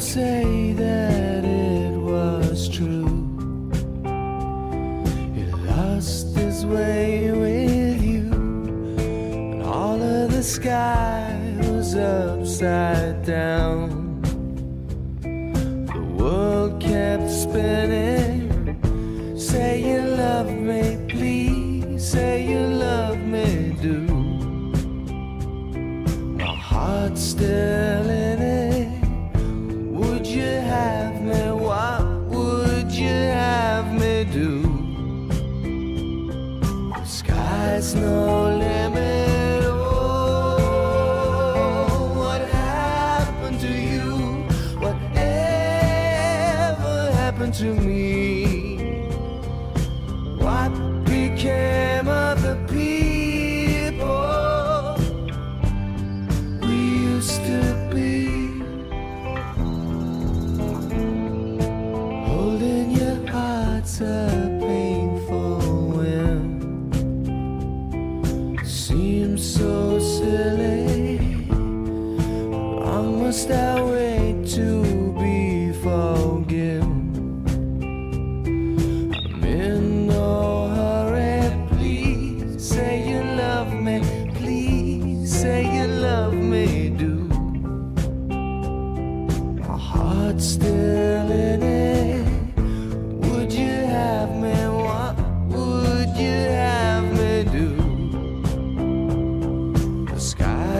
say that it was true. He lost his way with you, and all of the sky was upside down. The world kept spinning. Say you love me, please. Say you love me, do. Sky's no limit. Oh, what happened to you? Whatever happened to me? So silly. Long must I wait to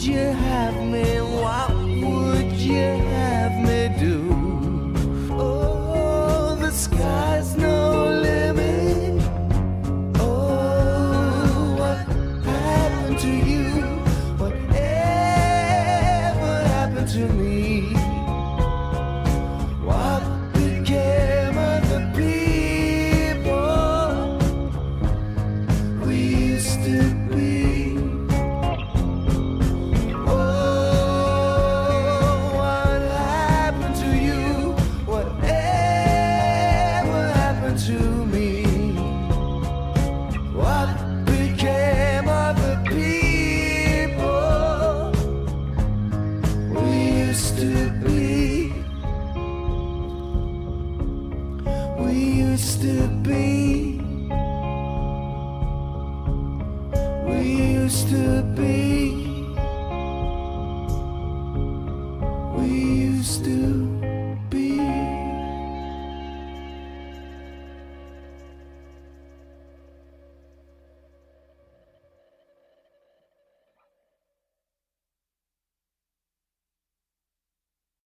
Would you have me? What would you have used to be. We used to be. We used to be. We used to.